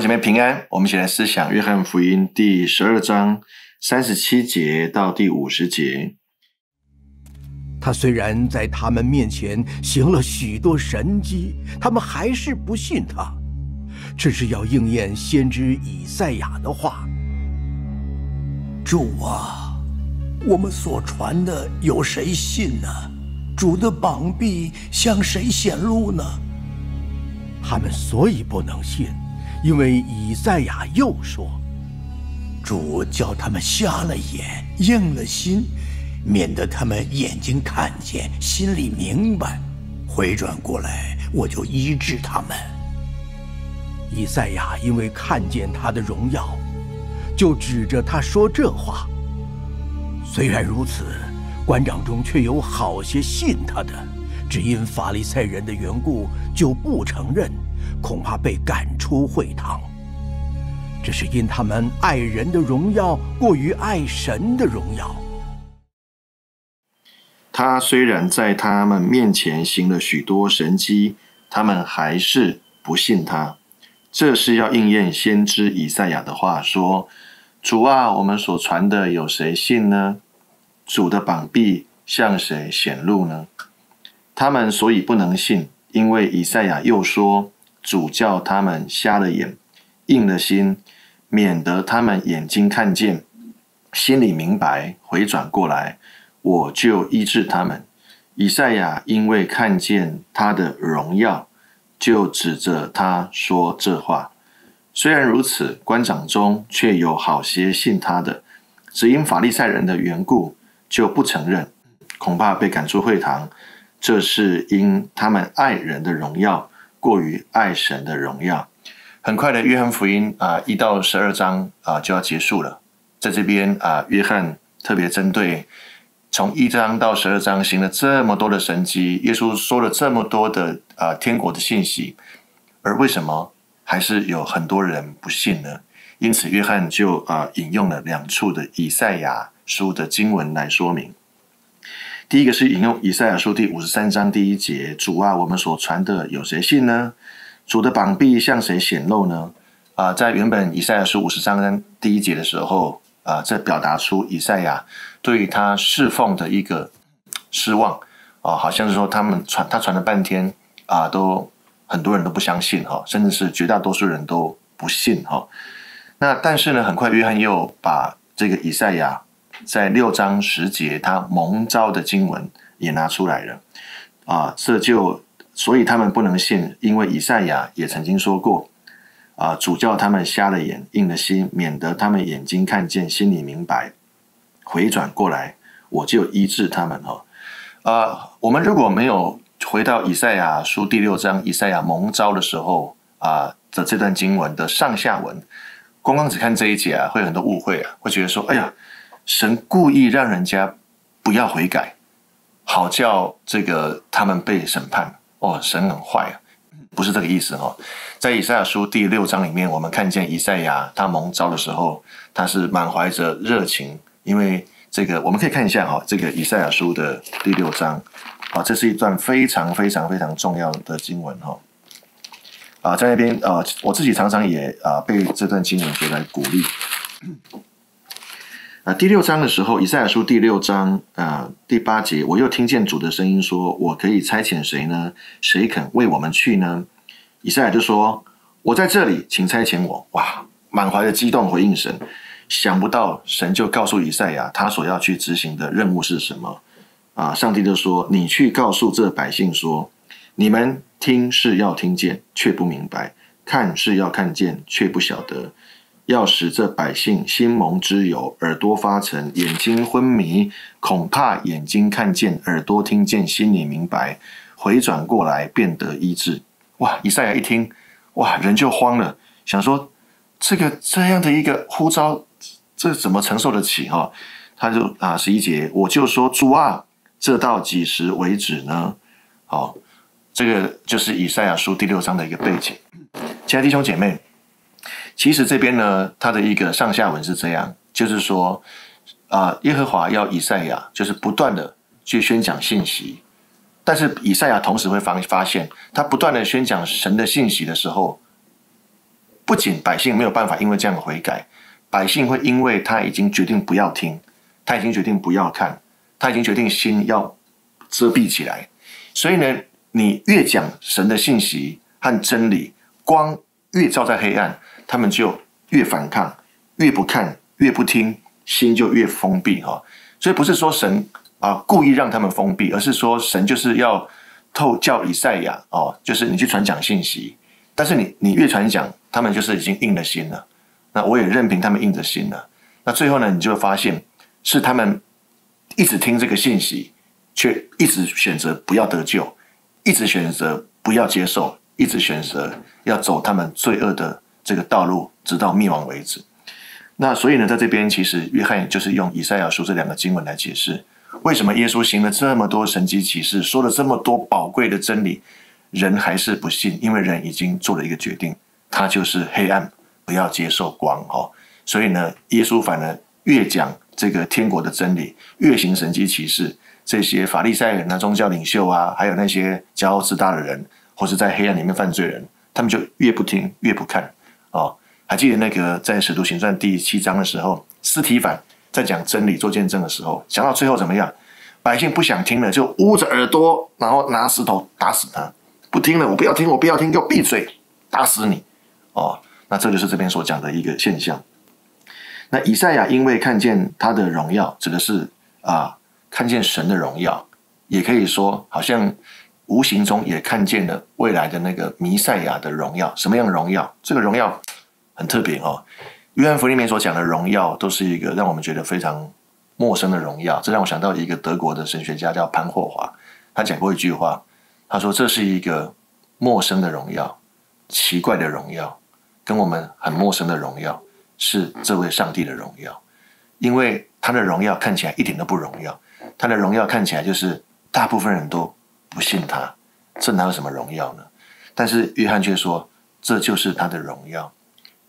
姐妹平安，我们一起来思想约翰福音第十二章三十七节到第五十节。他虽然在他们面前行了许多神迹，他们还是不信他。这是要应验先知以赛亚的话：“主啊，我们所传的有谁信呢？主的膀臂向谁显露呢？”他们所以不能信。因为以赛亚又说：“主叫他们瞎了眼，硬了心，免得他们眼睛看见，心里明白，回转过来，我就医治他们。”以赛亚因为看见他的荣耀，就指着他说这话。虽然如此，官长中却有好些信他的，只因法利赛人的缘故，就不承认。恐怕被赶出会堂。这是因他们爱人的荣耀过于爱神的荣耀。他虽然在他们面前行了许多神迹，他们还是不信他。这是要应验先知以赛亚的话说：“主啊，我们所传的有谁信呢？主的膀臂向谁显露呢？”他们所以不能信，因为以赛亚又说。主叫他们瞎了眼，硬了心，免得他们眼睛看见，心里明白，回转过来，我就医治他们。以赛亚因为看见他的荣耀，就指着他说这话。虽然如此，官长中却有好些信他的，只因法利赛人的缘故，就不承认，恐怕被赶出会堂。这是因他们爱人的荣耀。过于爱神的荣耀，很快的，约翰福音啊，一到十二章啊就要结束了。在这边啊，约翰特别针对从一章到十二章行了这么多的神迹，耶稣说了这么多的啊天国的信息，而为什么还是有很多人不信呢？因此，约翰就啊引用了两处的以赛亚书的经文来说明。第一个是引用以赛亚书第五十三章第一节：“主啊，我们所传的有谁信呢？主的膀臂向谁显露呢？”啊，在原本以赛亚书五十三章第一节的时候，啊，这表达出以赛亚对于他侍奉的一个失望啊，好像是说他们传他传了半天啊，都很多人都不相信哈，甚至是绝大多数人都不信哈。那但是呢，很快约翰又把这个以赛亚。在六章十节，他蒙召的经文也拿出来了啊，这就所以他们不能信，因为以赛亚也曾经说过啊，主教他们瞎了眼，硬了心，免得他们眼睛看见，心里明白，回转过来，我就医治他们哦。啊，我们如果没有回到以赛亚书第六章，以赛亚蒙召的时候啊的这段经文的上下文，光光只看这一节啊，会有很多误会啊，会觉得说，哎呀。神故意让人家不要悔改，好叫这个他们被审判。哦，神很坏啊，不是这个意思哦。在以赛亚书第六章里面，我们看见以赛亚他蒙召的时候，他是满怀着热情，因为这个我们可以看一下哈，这个以赛亚书的第六章，啊，这是一段非常非常非常重要的经文哈。啊，在那边啊，我自己常常也啊被这段经文给来鼓励。第六章的时候，以赛亚书第六章啊第八节，我又听见主的声音说：“我可以差遣谁呢？谁肯为我们去呢？”以赛亚就说：“我在这里，请差遣我。”哇，满怀的激动回应神。想不到神就告诉以赛亚，他所要去执行的任务是什么？啊，上帝就说：“你去告诉这百姓说，你们听是要听见，却不明白；看是要看见，却不晓得。”要使这百姓心蒙之油，耳朵发沉，眼睛昏迷，恐怕眼睛看见，耳朵听见，心里明白，回转过来，变得医治。哇！以赛亚一听，哇，人就慌了，想说这个这样的一个呼召，这怎么承受得起？哈，他就啊，十一节，我就说主啊，这到几时为止呢？好，这个就是以赛亚书第六章的一个背景。亲爱的弟兄姐妹。其实这边呢，它的一个上下文是这样，就是说，啊，耶和华要以赛亚，就是不断的去宣讲信息，但是以赛亚同时会发发现，他不断的宣讲神的信息的时候，不仅百姓没有办法因为这样悔改，百姓会因为他已经决定不要听，他已经决定不要看，他已经决定心要遮蔽起来。所以呢，你越讲神的信息和真理，光越照在黑暗，他们就越反抗，越不看，越不听，心就越封闭哈。所以不是说神啊故意让他们封闭，而是说神就是要透叫以赛亚哦，就是你去传讲信息，但是你你越传讲，他们就是已经硬了心了。那我也任凭他们硬着心了。那最后呢，你就会发现是他们一直听这个信息，却一直选择不要得救，一直选择不要接受，一直选择要走他们罪恶的这个道路，直到灭亡为止。那所以呢，在这边其实约翰就是用以赛亚书这两个经文来解释，为什么耶稣行了这么多神迹奇事，说了这么多宝贵的真理，人还是不信，因为人已经做了一个决定，他就是黑暗，不要接受光哦。所以呢，耶稣反而越讲这个天国的真理，越行神迹奇事，这些法利赛人啊、宗教领袖啊，还有那些骄傲自大的人，或是在黑暗里面犯罪人，他们就越不听，越不看哦。还记得那个在《使徒行传》第七章的时候，斯提凡在讲真理、做见证的时候，讲到最后怎么样？百姓不想听了，就捂着耳朵，然后拿石头打死他。不听了，我不要听，我不要听，给我闭嘴，打死你！哦，那这就是这边所讲的一个现象。那以赛亚因为看见他的荣耀，指的是啊，看见神的荣耀，也可以说好像无形中也看见了未来的那个弥赛亚的荣耀。什么样的荣耀？这个荣耀。很特别哦，约翰福音里面所讲的荣耀，都是一个让我们觉得非常陌生的荣耀。这让我想到一个德国的神学家叫潘霍华，他讲过一句话，他说：“这是一个陌生的荣耀，奇怪的荣耀，跟我们很陌生的荣耀，是这位上帝的荣耀。因为他的荣耀看起来一点都不荣耀，他的荣耀看起来就是大部分人都不信他，这哪有什么荣耀呢？但是约翰却说，这就是他的荣耀。”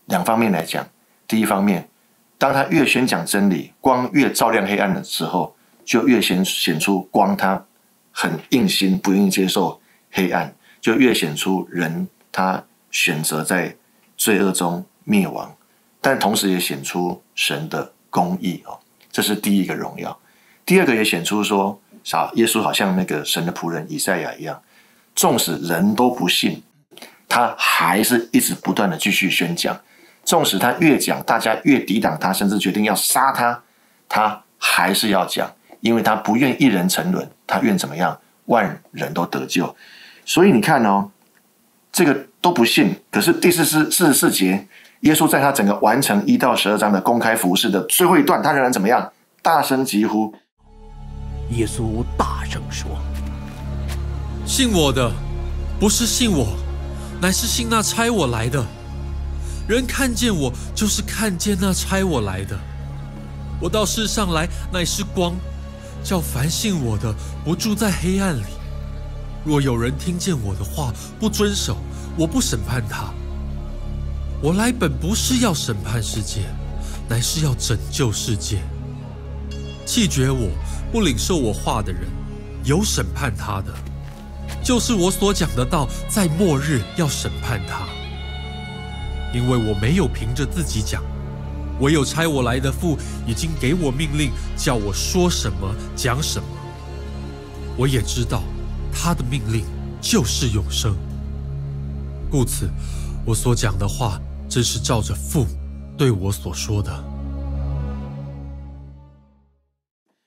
两方面来讲，第一方面，当他越宣讲真理，光越照亮黑暗的时候，就越显显出光，他很硬心，不愿意接受黑暗，就越显出人他选择在罪恶中灭亡，但同时也显出神的公义哦，这是第一个荣耀。第二个也显出说，啥？耶稣好像那个神的仆人以赛亚一样，纵使人都不信，他还是一直不断的继续宣讲。纵使他越讲，大家越抵挡他，甚至决定要杀他，他还是要讲，因为他不愿一人沉沦，他愿怎么样？万人都得救。所以你看哦，这个都不信。可是第四四四十四节，耶稣在他整个完成一到十二章的公开服饰的最后一段，他仍然怎么样？大声疾呼。耶稣大声说：“信我的，不是信我，乃是信那差我来的。”人看见我，就是看见那差我来的。我到世上来，乃是光，叫凡信我的不住在黑暗里。若有人听见我的话不遵守，我不审判他。我来本不是要审判世界，乃是要拯救世界。弃绝我不领受我话的人，有审判他的，就是我所讲的道，在末日要审判他。因为我没有凭着自己讲，唯有差我来的父已经给我命令，叫我说什么讲什么。我也知道他的命令就是永生，故此我所讲的话真是照着父对我所说的。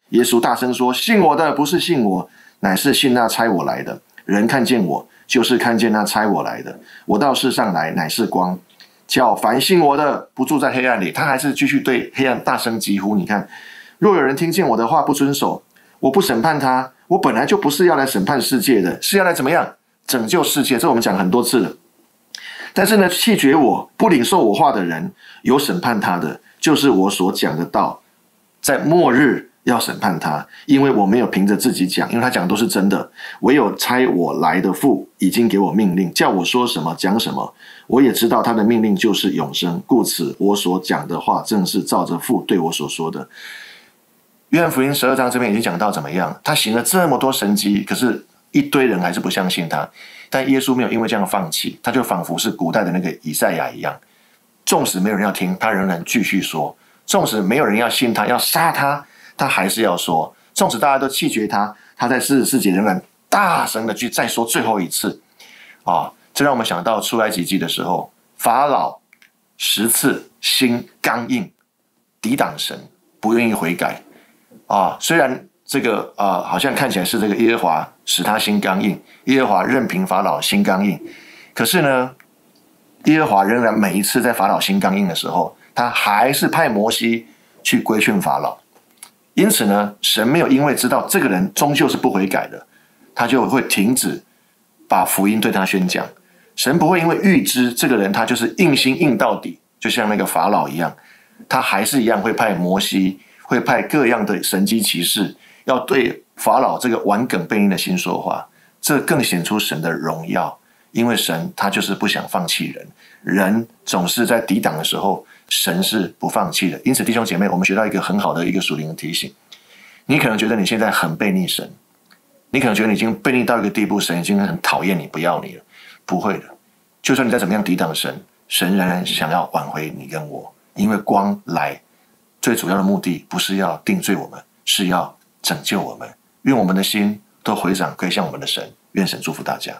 耶稣大声说：“信我的不是信我，乃是信那差我来的。人看见我，就是看见那差我来的。我到世上来，乃是光。”叫凡信我的不住在黑暗里，他还是继续对黑暗大声疾呼。你看，若有人听见我的话不遵守，我不审判他。我本来就不是要来审判世界的，是要来怎么样拯救世界？这我们讲很多次了。但是呢，弃绝我不领受我话的人，有审判他的，就是我所讲的道，在末日。要审判他，因为我没有凭着自己讲，因为他讲的都是真的。唯有差我来的父已经给我命令，叫我说什么讲什么。我也知道他的命令就是永生，故此我所讲的话正是照着父对我所说的。约翰福音十二章这边已经讲到怎么样，他行了这么多神迹，可是一堆人还是不相信他。但耶稣没有因为这样放弃，他就仿佛是古代的那个以赛亚一样，纵使没有人要听，他仍然继续说；纵使没有人要信他，要杀他，他还是要说；纵使大家都弃绝他，他在四十四节仍然大声的去再说最后一次。啊，这让我们想到出埃及记的时候，法老十次心刚硬，抵挡神，不愿意悔改。啊，虽然这个啊，好像看起来是这个耶和华使他心刚硬，耶和华任凭法老心刚硬，可是呢？耶和华仍然每一次在法老心刚硬的时候，他还是派摩西去规劝法老。因此呢，神没有因为知道这个人终究是不悔改的，他就会停止把福音对他宣讲。神不会因为预知这个人他就是硬心硬到底，就像那个法老一样，他还是一样会派摩西，会派各样的神机骑士，要对法老这个顽梗背硬的心说话。这更显出神的荣耀。因为神他就是不想放弃人，人总是在抵挡的时候，神是不放弃的。因此，弟兄姐妹，我们学到一个很好的一个属灵的提醒：你可能觉得你现在很背逆神，你可能觉得你已经背逆到一个地步，神已经很讨厌你，不要你了。不会的，就算你再怎么样抵挡神，神仍然想要挽回你跟我。因为光来最主要的目的不是要定罪我们，是要拯救我们。愿我们的心都回转归向我们的神。愿神祝福大家。